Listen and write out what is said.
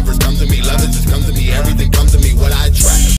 universe come to me. Love it just come to me. Everything comes to me. What I attract.